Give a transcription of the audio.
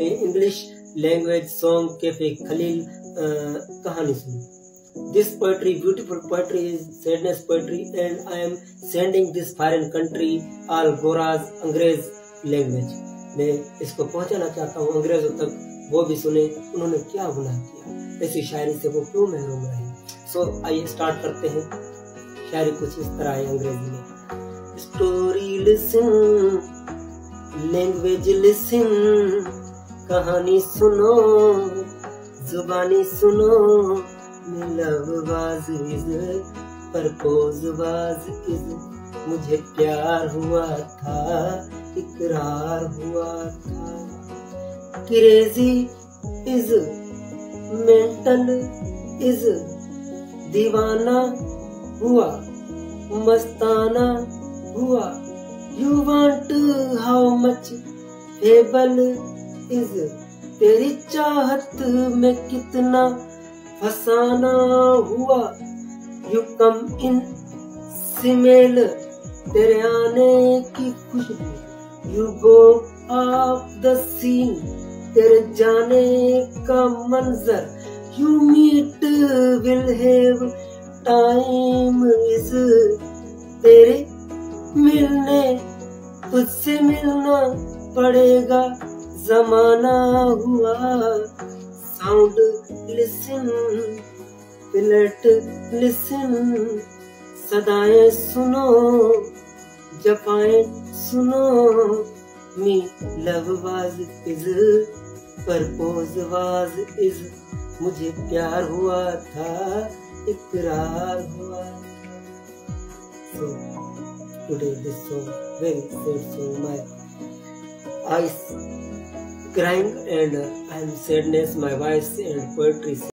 English language song cafe Khalil कहानी सुनी। This poetry beautiful poetry is sadness poetry and I am sending this foreign country all Goraj अंग्रेज़ language मैं इसको पहुंचाना चाहता हूँ अंग्रेज़ों तक वो भी सुने उन्होंने क्या गुनाह किया। ऐसी शायरी से वो क्यों महरूम रहे? सो so, आइए स्टार्ट करते हैं। शायरी कुछ इस तरह है अंग्रेज़ी में। स्टोरी लिसन लैंग्वेज लिसन कहानी सुनो, जुबानी सुनो लवबाज इज़ परपोजबाज इज़। मुझे प्यार हुआ था, इकरार हुआ था। क्रेजी इज़ मेंटल इज़ दीवाना हुआ, मस्ताना हुआ। You want how much fable is तेरी चाहत में कितना फसाना हुआ। यू कम इन सिमेल तेरे आने की खुशबू। You go off the scene तेरे जाने का मंजर। You meet will have time is तेरे मिलने। तुझसे मिलना पड़ेगा। जमाना हुआ। साउंड लिसन प्लेट लिसन सदाएँ सुनो, जफाएँ सुनो। Me love was is purpose was is. मुझे प्यार हुआ था, इकरार हुआ so, today this song, very sad song, my eyes crying and I am sadness my voice and poetry